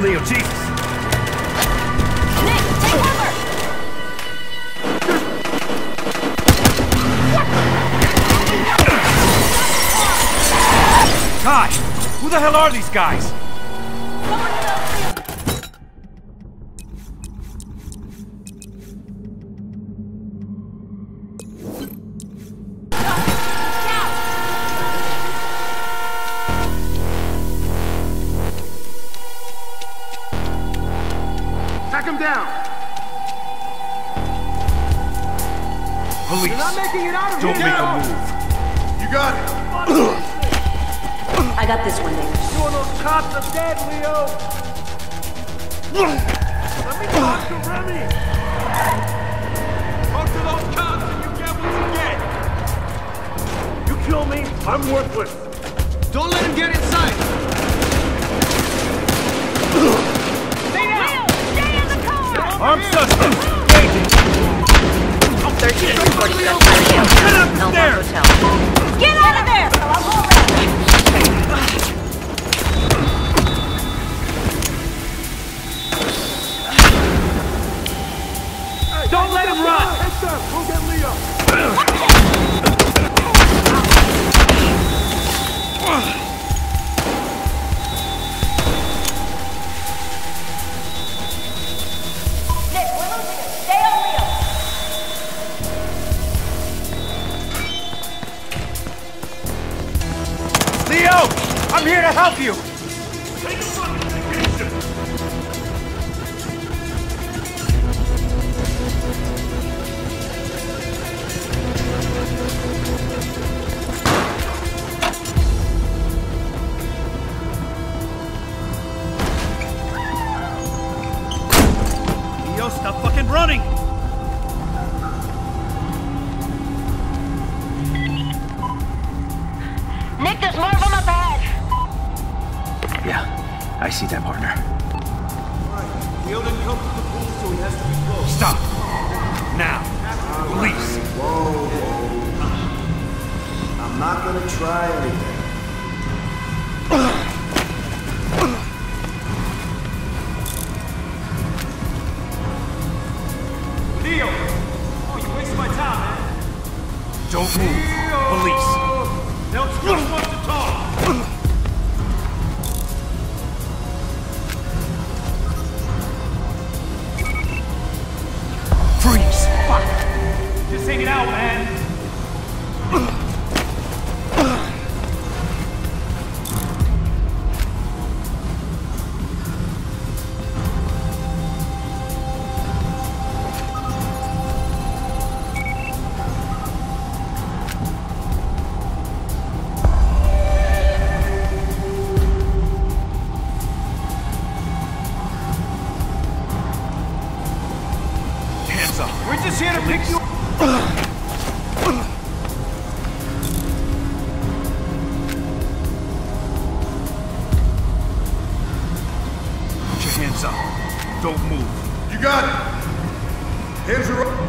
Leo, Jesus! Nick, take cover! Khai! Who the hell are these guys? Down. Police! You're not making it out of Don't here. make a move. You got it. I got this one, Nick. Two of those cops are dead, Leo. Let me talk to Remy. Talk to those cops and you get what you get. You kill me, I'm worthless. Don't let him get inside. Armed suspect! Agent! 13 reporting Get Elmore upstairs! Hotel. Get out of there! Don't let him run. Heads up. Go get Leo. I'm here to help you! Leo, stop fucking running! Nick, there's more of them up ahead. Yeah, I see that, partner. Leo didn't come to the pool, so he has to be close. Stop! Now! Police! I'm not gonna try anything. Leo! Oh, you wasted my time, man. Don't move! Police! Now Scrooge hands up. Don't move. You got it. Hands are up.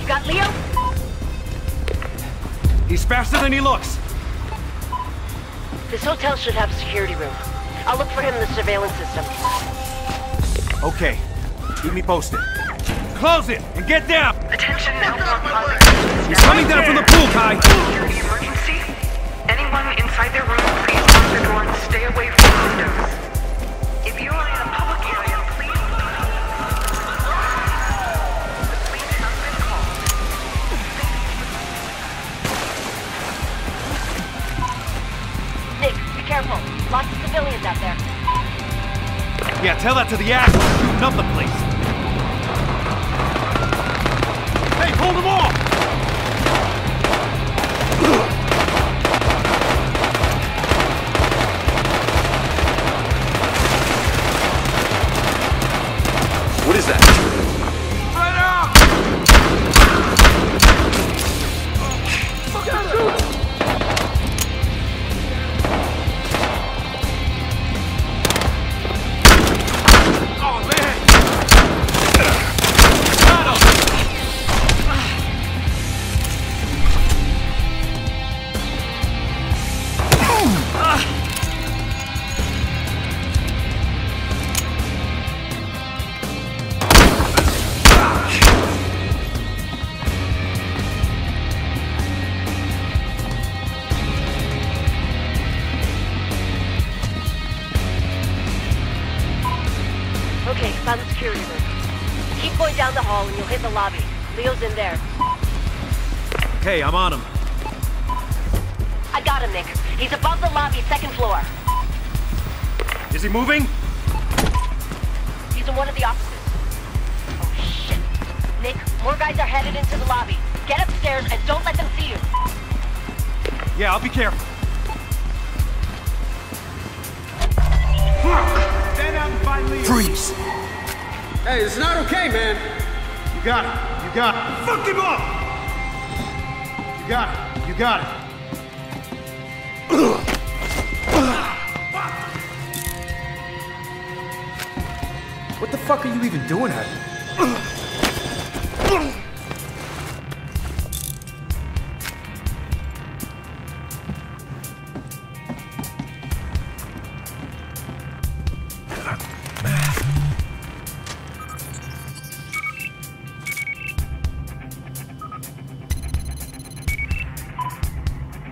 You got Leo? He's faster than he looks! This hotel should have a security room. I'll look for him in the surveillance system. Okay. Keep me posted. Close it and get down! Attention, Elmore Plaza. He's coming down from the pool, Khai! Security emergency. Anyone inside their room, please lock the door and stay away from windows. Tell that to the assholes shooting up the place! Okay, find the security room. Keep going down the hall and you'll hit the lobby. Leo's in there. Okay, I'm on him. I got him, Nick. He's above the lobby, second floor. Is he moving? He's in one of the offices. Oh, shit. Nick, more guys are headed into the lobby. Get upstairs and don't let them see you. Yeah, I'll be careful. Stand out and find Leo. Freeze! Hey, it's not okay, man. You got it. You got it. Fuck him up! You got it. You got it. What the fuck are you even doing out here?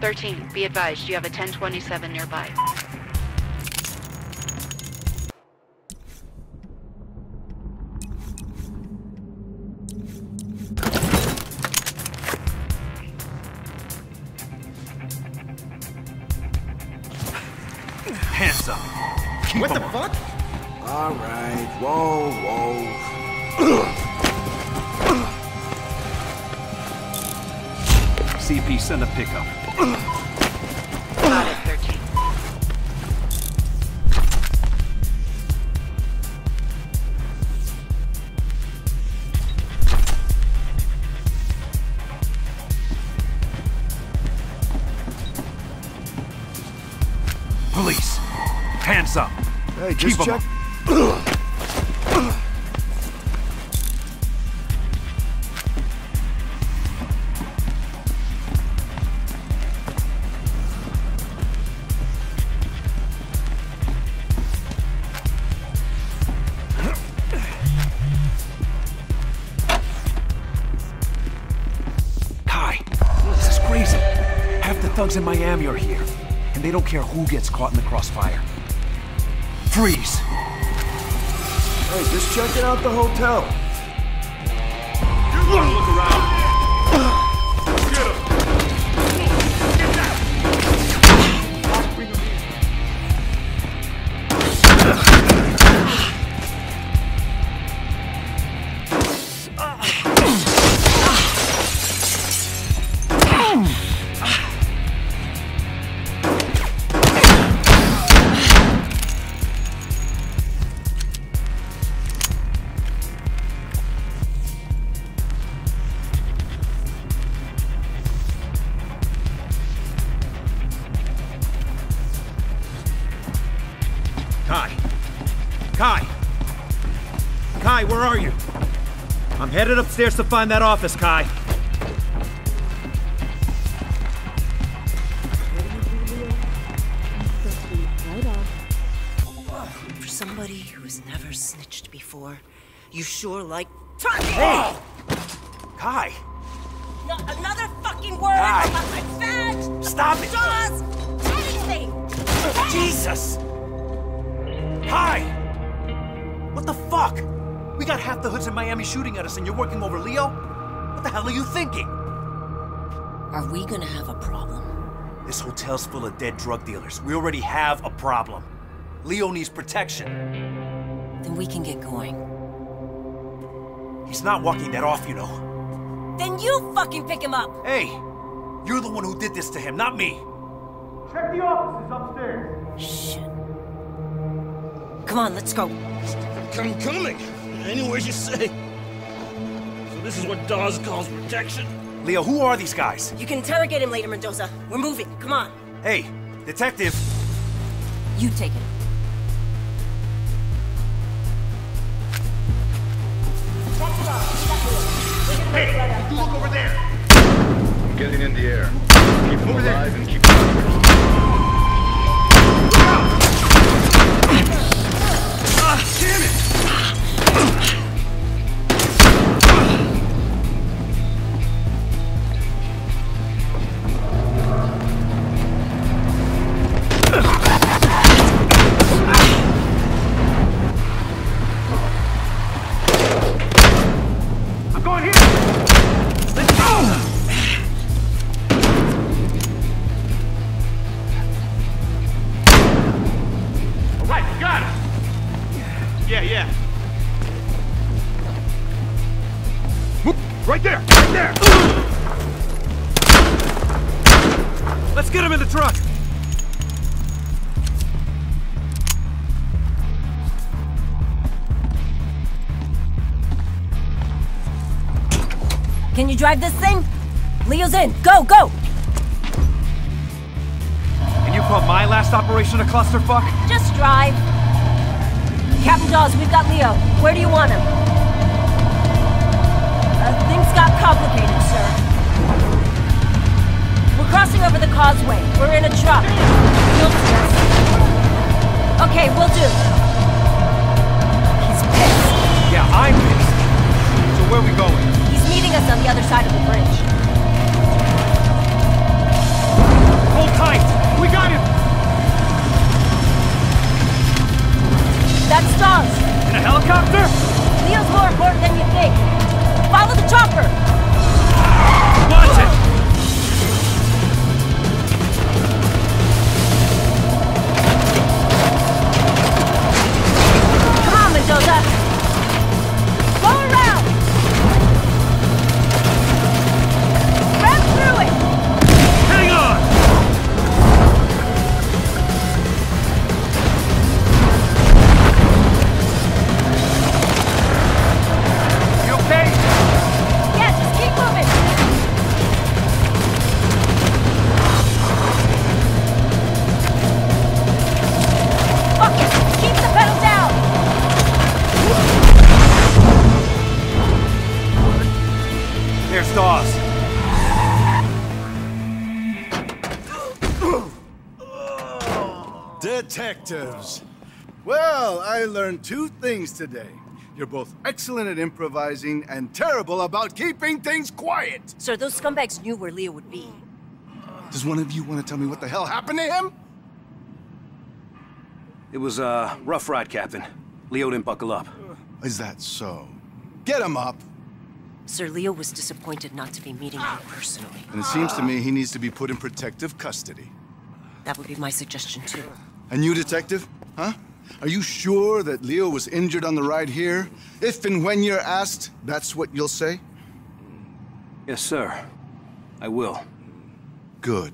Thirteen. Be advised, you have a 1027 nearby. Hands up. Keep What the up. fuck? All right, whoa, whoa. CP, send a pickup. Hands up. Hey, Keep just 'em check. Khai, this is crazy. Half the thugs in Miami are here, and they don't care who gets caught in the crossfire. Freeze! Hey, just checking out the hotel. You look around? Khai! Khai, where are you? I'm headed upstairs to find that office, Khai. For somebody who's never snitched before, you sure like. Hey! Khai! Not another fucking word Hi. about my fat Stop it! jaws! Anything! Jesus! Khai! What the fuck? We got half the hoods in Miami shooting at us and you're working over Leo? What the hell are you thinking? Are we gonna have a problem? This hotel's full of dead drug dealers. We already have a problem. Leo needs protection. Then we can get going. He's not walking that off, you know. Then you fucking pick him up! Hey, you're the one who did this to him, not me. Check the offices upstairs. Shit. Come on, let's go. I'm coming. Anywhere you say. So this is what Dawes calls protection? Leo, who are these guys? You can interrogate him later, Mendoza. We're moving. Come on. Hey, detective. You take it. Hey, you look over there. Getting in the air. Keep them alive and keep them Damn it! There! Let's get him in the truck! Can you drive this thing? Leo's in. Go, go! And you call my last operation a clusterfuck? Just drive. Captain Dawes, we've got Leo. Where do you want him? Things got complicated, sir. We're crossing over the causeway. We're in a truck. You'll see us. Okay, we will do. He's pissed. Yeah, I'm pissed. So where we going? He's meeting us on the other side of the bridge. Hold tight! We got him! That's Dawes. In a helicopter? Leo's more important than you think. Follow the chopper! Watch it! Come on, Mendoza! There's Dawes. Detectives. Well, I learned two things today. You're both excellent at improvising and terrible about keeping things quiet. Sir, those scumbags knew where Leo would be. Does one of you want to tell me what the hell happened to him? It was a rough ride, Captain. Leo didn't buckle up. Is that so? Get him up. Sir, Leo was disappointed not to be meeting you personally. And it seems to me he needs to be put in protective custody. That would be my suggestion, too. And you, detective? Huh? Are you sure that Leo was injured on the ride here? If and when you're asked, that's what you'll say? Yes, sir. I will. Good.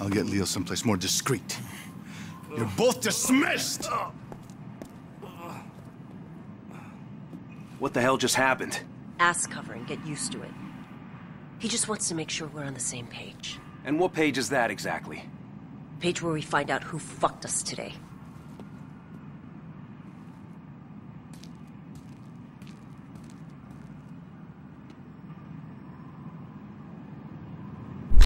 I'll get Leo someplace more discreet. You're both dismissed! What the hell just happened? Ass covering, get used to it. He just wants to make sure we're on the same page. And what page is that exactly? Page where we find out who fucked us today.